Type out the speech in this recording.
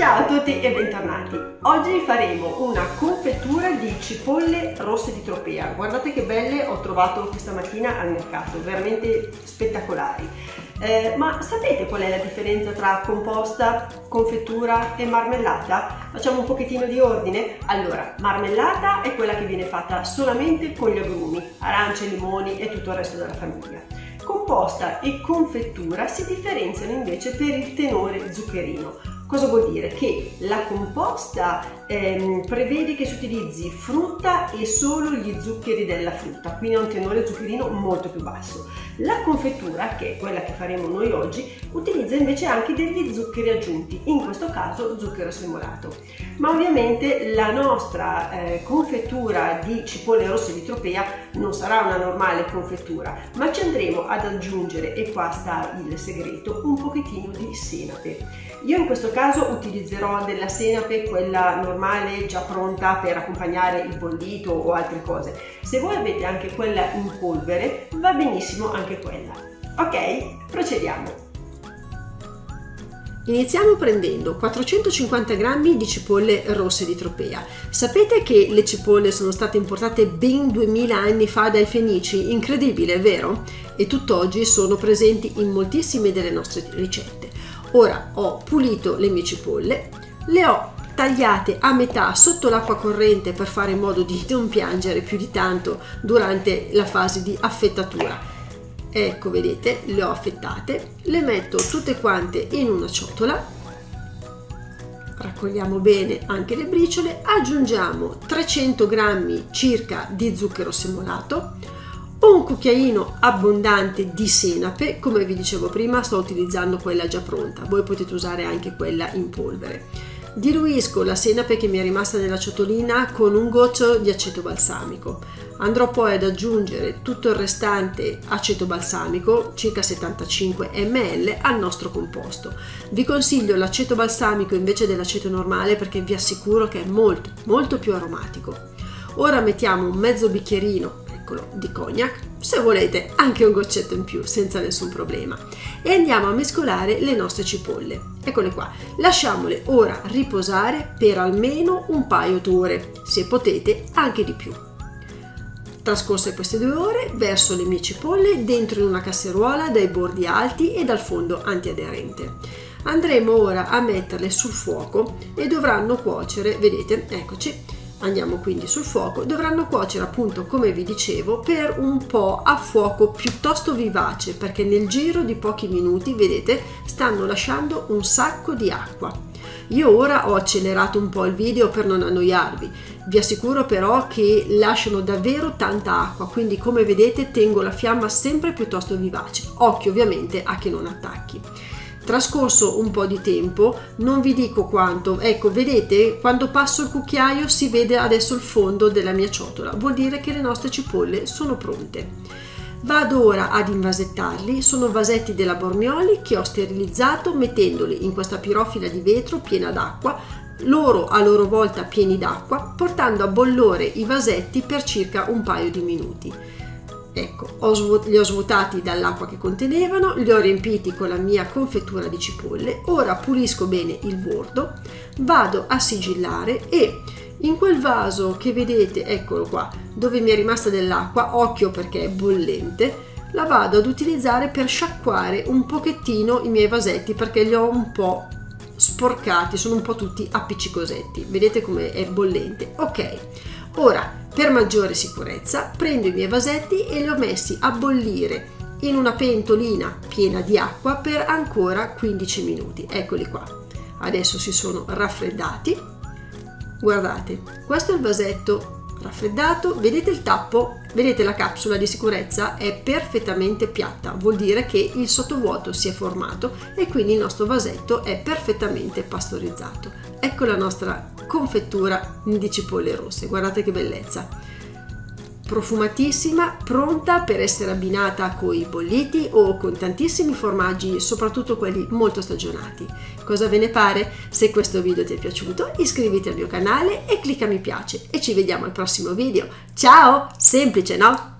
Ciao a tutti e bentornati! Oggi faremo una confettura di cipolle rosse di tropea. Guardate che belle ho trovato questa mattina al mercato, veramente spettacolari. Eh, ma sapete qual è la differenza tra composta, confettura e marmellata? Facciamo un pochettino di ordine? Allora, marmellata è quella che viene fatta solamente con gli agrumi, arance, limoni e tutto il resto della famiglia. Composta e confettura si differenziano invece per il tenore zuccherino. Cosa vuol dire? Che la composta ehm, prevede che si utilizzi frutta e solo gli zuccheri della frutta, quindi ha un tenore zuccherino molto più basso. La confettura, che è quella che faremo noi oggi, utilizza invece anche degli zuccheri aggiunti, in questo caso zucchero semolato. Ma ovviamente la nostra eh, confettura di cipolle rosse di tropea non sarà una normale confettura, ma ci andremo ad aggiungere, e qua sta il segreto, un pochettino di senape. Io in questo caso utilizzerò della senape, quella normale già pronta per accompagnare il bollito o altre cose. Se voi avete anche quella in polvere, va benissimo anche quella. Ok? Procediamo. Iniziamo prendendo 450 g di cipolle rosse di Tropea. Sapete che le cipolle sono state importate ben 2000 anni fa dai Fenici? Incredibile, vero? E tutt'oggi sono presenti in moltissime delle nostre ricette. Ora ho pulito le mie cipolle, le ho tagliate a metà sotto l'acqua corrente per fare in modo di non piangere più di tanto durante la fase di affettatura. Ecco, vedete, le ho affettate, le metto tutte quante in una ciotola, raccogliamo bene anche le briciole, aggiungiamo 300 g circa di zucchero semolato, un cucchiaino abbondante di senape, come vi dicevo prima sto utilizzando quella già pronta, voi potete usare anche quella in polvere. Diluisco la senape che mi è rimasta nella ciotolina con un goccio di aceto balsamico. Andrò poi ad aggiungere tutto il restante aceto balsamico, circa 75 ml, al nostro composto. Vi consiglio l'aceto balsamico invece dell'aceto normale perché vi assicuro che è molto molto più aromatico. Ora mettiamo un mezzo bicchierino di cognac, se volete anche un goccetto in più senza nessun problema. E andiamo a mescolare le nostre cipolle. Eccole qua, lasciamole ora riposare per almeno un paio d'ore, se potete anche di più. Trascorse queste due ore, verso le mie cipolle dentro in una casseruola dai bordi alti e dal fondo antiaderente. Andremo ora a metterle sul fuoco e dovranno cuocere, vedete, eccoci, Andiamo quindi sul fuoco, dovranno cuocere appunto come vi dicevo per un po' a fuoco piuttosto vivace perché nel giro di pochi minuti vedete stanno lasciando un sacco di acqua. Io ora ho accelerato un po' il video per non annoiarvi, vi assicuro però che lasciano davvero tanta acqua, quindi come vedete tengo la fiamma sempre piuttosto vivace, occhio ovviamente a che non attacchi. Trascorso un po' di tempo, non vi dico quanto, ecco vedete quando passo il cucchiaio si vede adesso il fondo della mia ciotola, vuol dire che le nostre cipolle sono pronte. Vado ora ad invasettarli, sono vasetti della Bormioli che ho sterilizzato mettendoli in questa pirofila di vetro piena d'acqua, loro a loro volta pieni d'acqua, portando a bollore i vasetti per circa un paio di minuti. Ecco, ho li ho svuotati dall'acqua che contenevano, li ho riempiti con la mia confettura di cipolle, ora pulisco bene il bordo, vado a sigillare e in quel vaso che vedete, eccolo qua, dove mi è rimasta dell'acqua, occhio perché è bollente, la vado ad utilizzare per sciacquare un pochettino i miei vasetti perché li ho un po' sporcati, sono un po' tutti appiccicosetti. Vedete come è bollente? Ok. Ora per maggiore sicurezza prendo i miei vasetti e li ho messi a bollire in una pentolina piena di acqua per ancora 15 minuti. Eccoli qua. Adesso si sono raffreddati. Guardate, questo è il vasetto raffreddato, vedete il tappo, vedete la capsula di sicurezza è perfettamente piatta, vuol dire che il sottovuoto si è formato e quindi il nostro vasetto è perfettamente pastorizzato. Ecco la nostra confettura di cipolle rosse, guardate che bellezza! Profumatissima, pronta per essere abbinata con i bolliti o con tantissimi formaggi, soprattutto quelli molto stagionati. Cosa ve ne pare? Se questo video ti è piaciuto iscriviti al mio canale e clicca mi piace e ci vediamo al prossimo video. Ciao! Semplice, no?